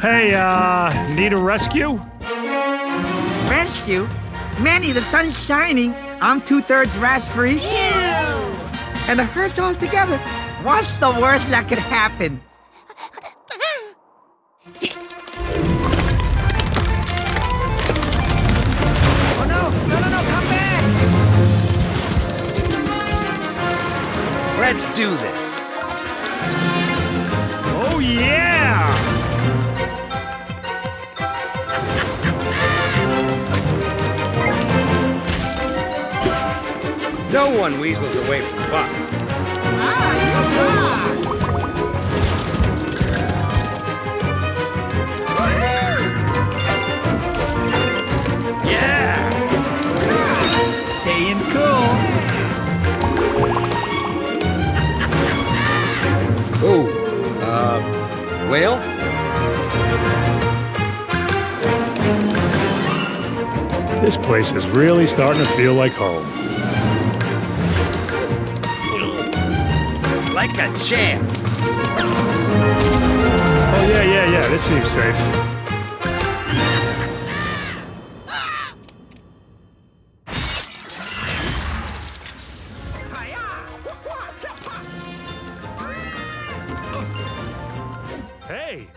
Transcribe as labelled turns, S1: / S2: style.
S1: Hey, uh, need a rescue?
S2: Rescue? Manny, the sun's shining. I'm two-thirds rash-free. And the hurts all together. What's the worst that could happen? oh no! No, no, no, come back!
S3: Let's do this. No one weasels away from Buck. Yeah!
S2: Staying cool.
S3: Oh, uh, whale?
S1: This place is really starting to feel like home.
S3: like a champ.
S1: Oh, yeah, yeah, yeah. This seems safe. Hey!